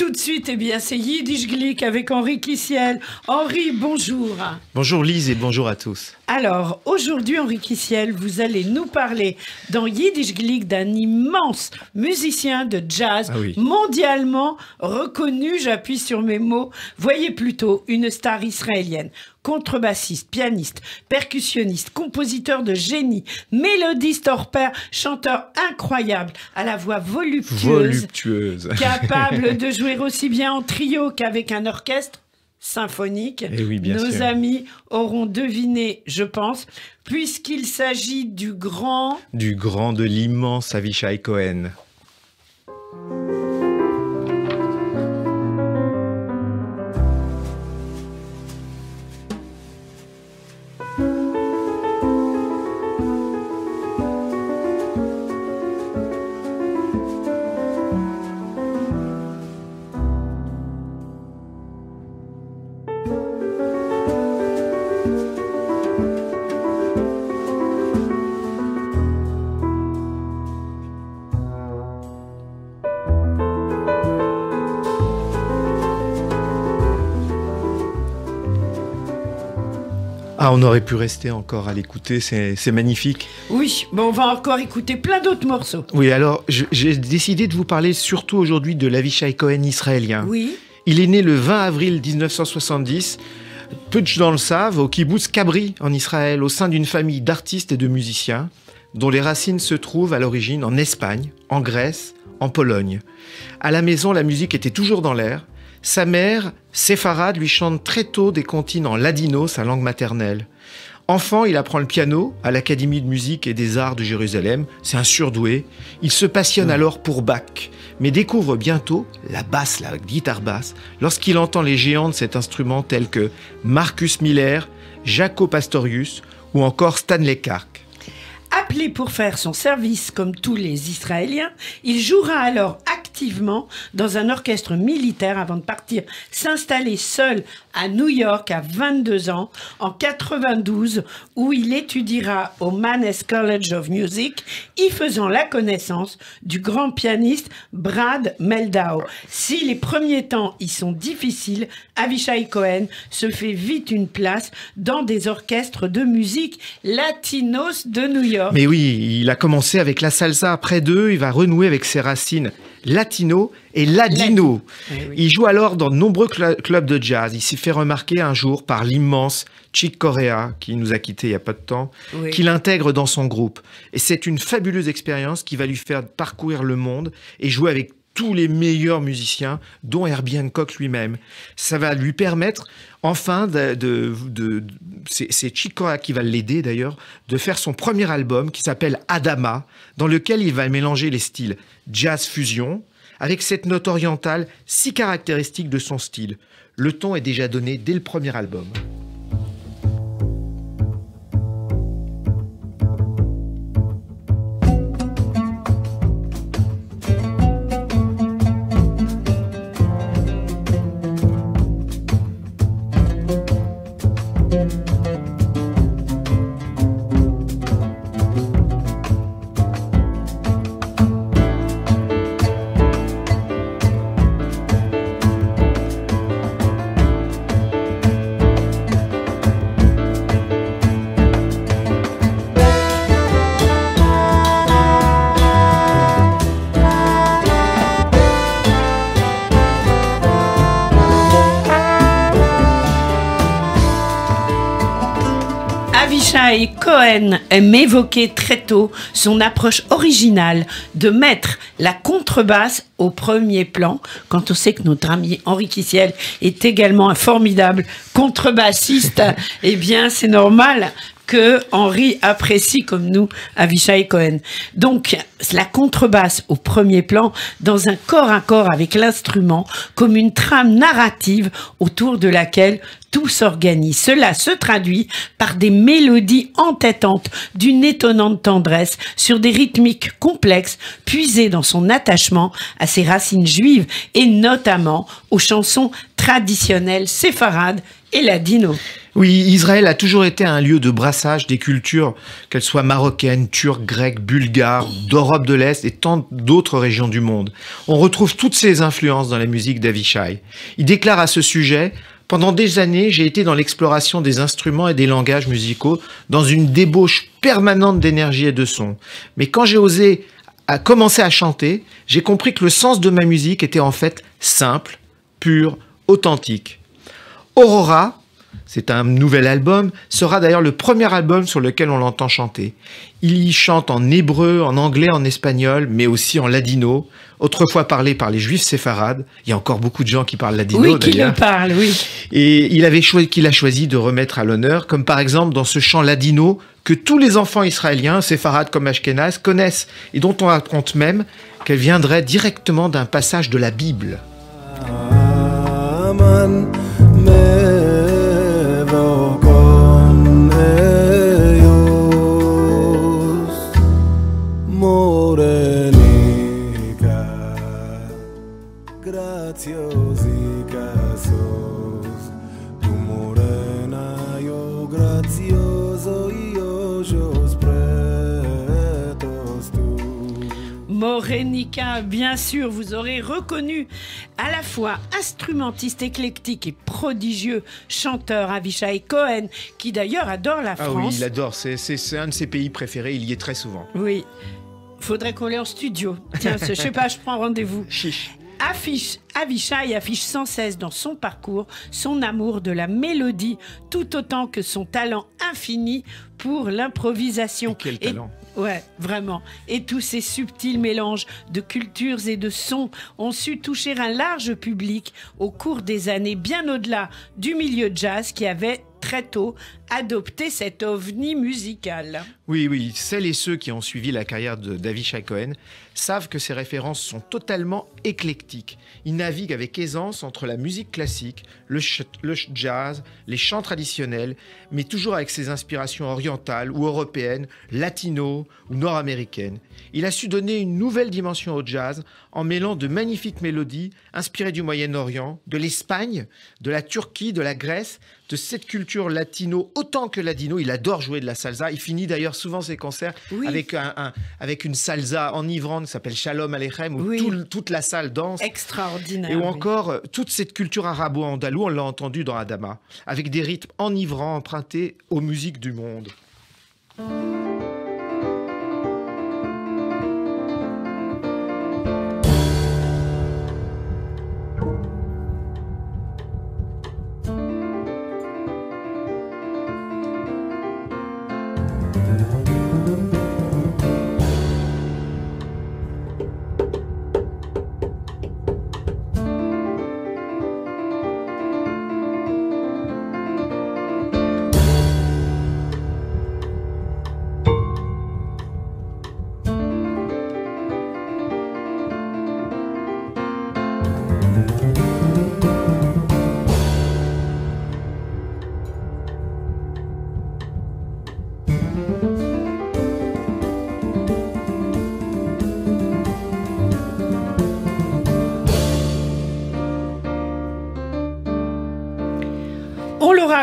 tout de suite, eh bien, c'est Yiddish Glick avec Henri Kissiel. Henri, bonjour. Bonjour Lise et bonjour à tous. Alors, aujourd'hui, Henri Kissiel, vous allez nous parler dans Yiddish Glick d'un immense musicien de jazz Ah oui. mondialement reconnu, j'appuie sur mes mots, voyez plutôt une star israélienne, contrebassiste, pianiste, percussionniste, compositeur de génie, mélodiste hors pair, chanteur incroyable, à la voix voluptueuse, Voluptueuse. capable de jouer aussi bien en trio qu'avec un orchestre symphonique. Eh oui, bien Nos sûr. amis auront deviné, je pense, puisqu'il s'agit du grand Du grand, de l'immense Avishai Cohen. Ah, on aurait pu rester encore à l'écouter, c'est magnifique. Oui, bon, on va encore écouter plein d'autres morceaux. Oui, alors j'ai décidé de vous parler surtout aujourd'hui de l'Avishai Cohen israélien. Oui, Il est né le 20 avril 1970. Peu de gens le savent, au kibbutz Kabri en Israël, au sein d'une famille d'artistes et de musiciens, dont les racines se trouvent à l'origine en Espagne, en Grèce, en Pologne. À la maison, la musique était toujours dans l'air. Sa mère, séfarade, lui chante très tôt des comptines en ladino, sa langue maternelle. Enfant, il apprend le piano à l'Académie de musique et des arts de Jérusalem. C'est un surdoué. Il se passionne alors pour Bach, mais découvre bientôt la basse, la guitare basse, lorsqu'il entend les géants de cet instrument tels que Marcus Miller, Jaco Pastorius ou encore Stanley Clark. appelé pour faire son service comme tous les Israéliens, il jouera alors dans un orchestre militaire avant de partir s'installer seul à New York à 22 ans en 92 où il étudiera au Mannes College of Music y faisant la connaissance du grand pianiste Brad Meldau. Si les premiers temps y sont difficiles, Avishai Cohen se fait vite une place dans des orchestres de musique latinos de New York. Mais oui, il a commencé avec la salsa. Après deux, il va renouer avec ses racines latino et ladino. Eh oui. Il joue alors dans de nombreux cl- clubs de jazz. Il s'est fait remarquer un jour par l'immense Chick Corea, qui nous a quittés il y a pas de temps, Oui. qu'il intègre dans son groupe. Et c'est une fabuleuse expérience qui va lui faire parcourir le monde et jouer avec tous les meilleurs musiciens, dont Herbie Hancock lui-même. Ça va lui permettre, enfin, de, de- c'est Corea qui va l'aider d'ailleurs, de faire son premier album qui s'appelle Adama, dans lequel il va mélanger les styles jazz fusion avec cette note orientale si caractéristique de son style. Le ton est déjà donné dès le premier album. Cohen aime évoquer très tôt son approche originale de mettre la contrebasse au premier plan, quand on sait que notre ami Henri Kissiel est également un formidable contrebassiste, eh bien c'est normal que Henri apprécie comme nous Avishai Cohen. Donc la contrebasse au premier plan dans un corps à corps avec l'instrument comme une trame narrative autour de laquelle tout s'organise. Cela se traduit par des mélodies entêtantes d'une étonnante tendresse sur des rythmiques complexes puisées dans son attachement à ses racines juives et notamment aux chansons traditionnelles séfarades et ladino. Oui, Israël a toujours été un lieu de brassage des cultures, qu'elles soient marocaines, turques, grecques, bulgares, d'Europe de l'Est et tant d'autres régions du monde. On retrouve toutes ces influences dans la musique d'Avishai. Il déclare à ce sujet pendant des années, j'ai été dans l'exploration des instruments et des langages musicaux, dans une débauche permanente d'énergie et de son. Mais quand j'ai osé commencer à chanter, j'ai compris que le sens de ma musique était en fait simple, pur, authentique. Aurora, c'est un nouvel album, sera d'ailleurs le premier album sur lequel on l'entend chanter. Il y chante en hébreu, en anglais, en espagnol, mais aussi en ladino, autrefois parlé par les juifs séfarades. Il y a encore beaucoup de gens qui parlent ladino Oui, qui le parlent, oui. Et il avait choisi, qu'il a choisi de remettre à l'honneur, comme par exemple dans ce chant ladino que tous les enfants israéliens, séfarades comme Ashkenaz, connaissent et dont on raconte même qu'elle viendrait directement d'un passage de la Bible. Morenica, bien sûr, vous aurez reconnu à la fois instrumentiste éclectique et prodigieux chanteur Avishai Cohen, qui d'ailleurs adore la France. Ah oui, il adore, c'est un de ses pays préférés, il y est très souvent. Oui. Faudrait qu'on l'ait en studio. Tiens, je sais pas, je prends rendez-vous. Chiche. Affiche, Avishai affiche sans cesse dans son parcours son amour de la mélodie, tout autant que son talent infini pour l'improvisation. Quel talent Ouais, vraiment. Et tous ces subtils mélanges de cultures et de sons ont su toucher un large public au cours des années, bien au-delà du milieu jazz qui avait très tôt adopté cet ovni musical. Oui, oui, celles et ceux qui ont suivi la carrière de David Cohen savent que ses références sont totalement éclectiques. Il navigue avec aisance entre la musique classique, le, le jazz, les chants traditionnels, mais toujours avec ses inspirations orientales ou européennes, latino ou nord-américaines. Il a su donner une nouvelle dimension au jazz en mêlant de magnifiques mélodies inspirées du Moyen-Orient, de l'Espagne, de la Turquie, de la Grèce, de cette culture latino autant que ladino. Il adore jouer de la salsa. Il finit d'ailleurs souvent ses concerts avec, un, avec une salsa enivrante qui s'appelle Shalom Aleichem, où toute la salle danse. Extraordinaire. Et ou encore euh, toute cette culture arabo-andalou, on l'a entendu dans Adama, avec des rythmes enivrants empruntés aux musiques du monde.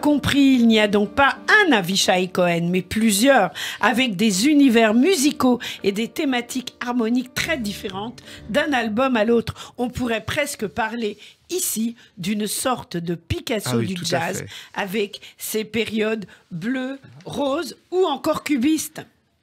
Compris, il n'y a donc pas un Avishai Cohen, mais plusieurs, avec des univers musicaux et des thématiques harmoniques très différentes d'un album à l'autre. On pourrait presque parler ici d'une sorte de Picasso ah du jazz, avec ses périodes bleues, roses ou encore cubistes.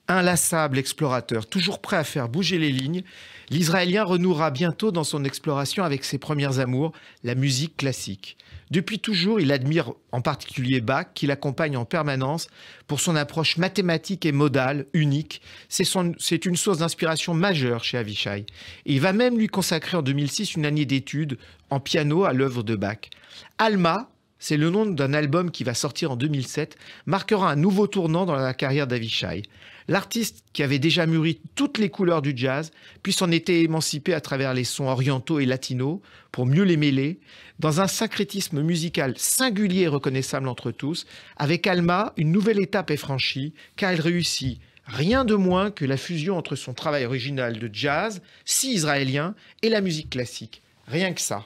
Inlassable explorateur, toujours prêt à faire bouger les lignes, l'Israélien renouera bientôt dans son exploration avec ses premières amours, la musique classique. Depuis toujours, il admire en particulier Bach, qui l'accompagne en permanence pour son approche mathématique et modale unique. C'est une source d'inspiration majeure chez Avishai. Il va même lui consacrer en 2006 une année d'études en piano à l'œuvre de Bach. Alma, c'est le nom d'un album qui va sortir en 2007, marquera un nouveau tournant dans la carrière d'Avishai. L'artiste qui avait déjà mûri toutes les couleurs du jazz, puis s'en était émancipé à travers les sons orientaux et latinos pour mieux les mêler, dans un syncrétisme musical singulier et reconnaissable entre tous. Avec Alma, une nouvelle étape est franchie, car elle réussit rien de moins que la fusion entre son travail original de jazz, si israélien, et la musique classique. Rien que ça.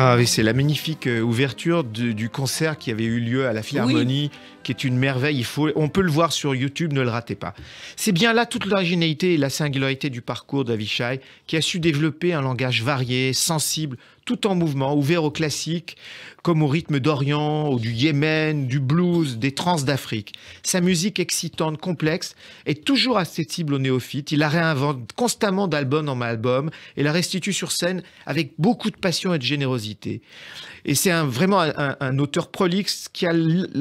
Ah oui, c'est la magnifique euh, ouverture du concert qui avait eu lieu à la Philharmonie, qui est une merveille. Il faut, on peut le voir sur YouTube, ne le ratez pas. C'est bien là toute l'originalité et la singularité du parcours d'Avishai, qui a su développer un langage varié, sensible, tout en mouvement, ouvert au classique, comme au rythme d'Orient, ou du Yémen, du blues, des trans d'Afrique. Sa musique excitante, complexe, est toujours accessible aux néophytes. Il la réinvente constamment d'album en album et la restitue sur scène avec beaucoup de passion et de générosité. Et c'est un, vraiment un, auteur prolixe qui a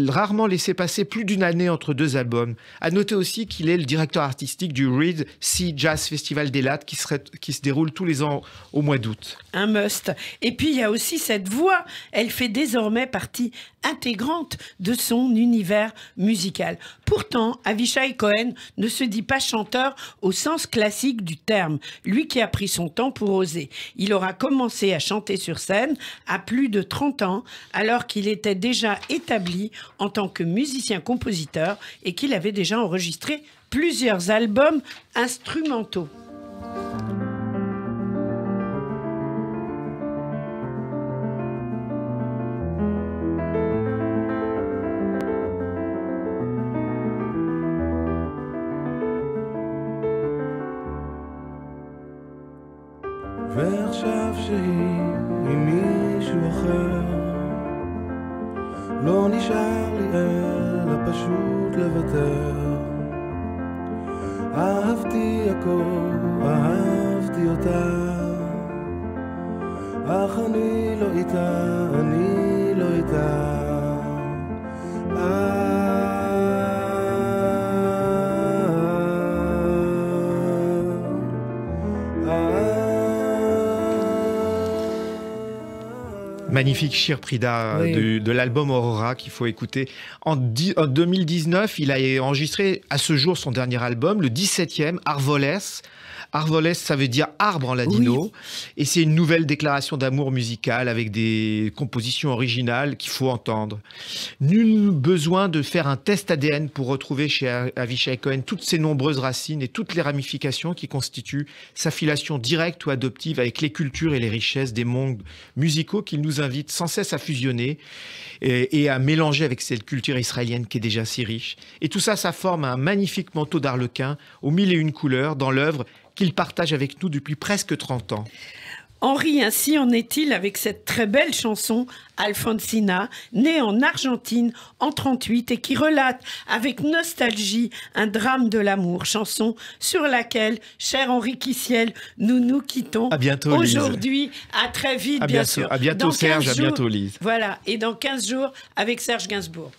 rarement laissé passer plus d'une année entre deux albums. À noter aussi qu'il est le directeur artistique du Reed Sea Jazz Festival d'Elat qui, qui se déroule tous les ans au mois d'août. Un must. Et puis il y a aussi cette voix. Elle fait désormais partie intégrante de son univers musical. Pourtant, Avishai Cohen ne se dit pas chanteur au sens classique du terme, lui qui a pris son temps pour oser. Il aura commencé à chanter sur scène à plus de 30 ans, alors qu'il était déjà établi en tant que musicien-compositeur et qu'il avait déjà enregistré plusieurs albums instrumentaux. ועכשיו שהיא עם מישהו אחר. לא נשאר לי אלא פשוט לוותר. אהבתי הכל, אהבתי אותה. אך אני לא איתה, אני לא איתה Magnifique Shir Prida de, l'album Aurora qu'il faut écouter. En, 2019, il a enregistré à ce jour son dernier album, le 17e, Arvoles. Arvoles, ça veut dire arbre en ladino. Et c'est une nouvelle déclaration d'amour musical avec des compositions originales qu'il faut entendre. Nul besoin de faire un test ADN pour retrouver chez Avishai Cohen toutes ses nombreuses racines et toutes les ramifications qui constituent sa filiation directe ou adoptive avec les cultures et les richesses des mondes musicaux qu'il nous invite sans cesse à fusionner et, et à mélanger avec cette culture israélienne qui est déjà si riche. Et tout ça, ça forme un magnifique manteau d'arlequin aux mille et une couleurs dans l'œuvre qu'il partage avec nous depuis presque 30 ans. Henri, ainsi en est-il avec cette très belle chanson Alfonsina, née en Argentine en 38 et qui relate avec nostalgie un drame de l'amour, chanson sur laquelle, cher Henri Kissiel, nous nous quittons. À bientôt, Aujourd'hui, à très vite, bien sûr. À bientôt, Serge, à bientôt, Lise. Voilà, et dans 15 jours avec Serge Gainsbourg.